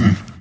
me. Mm-hmm.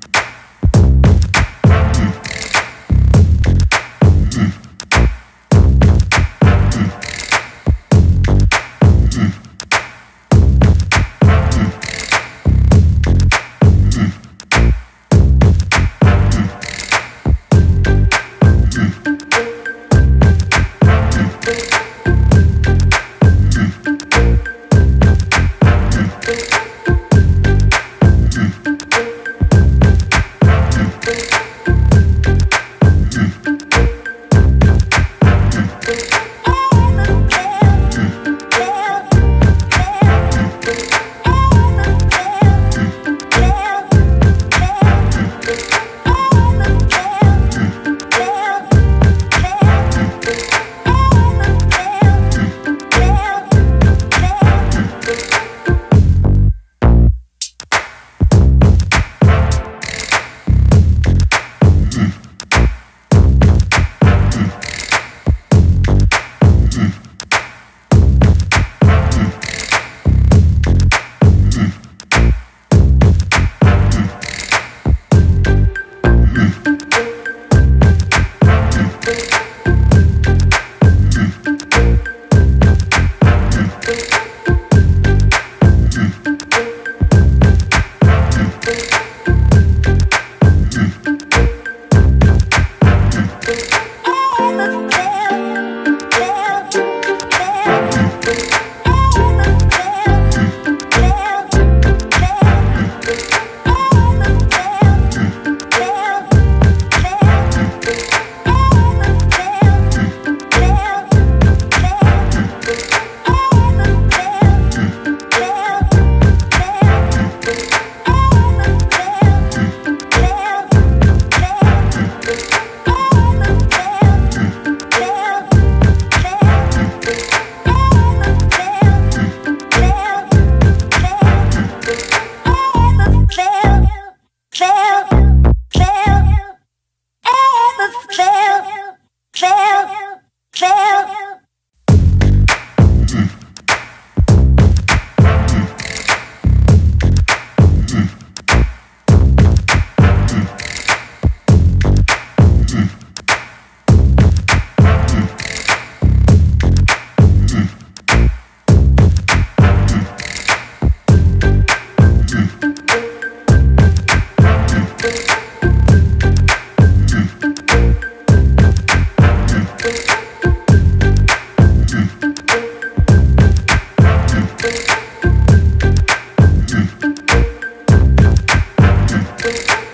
Thank you.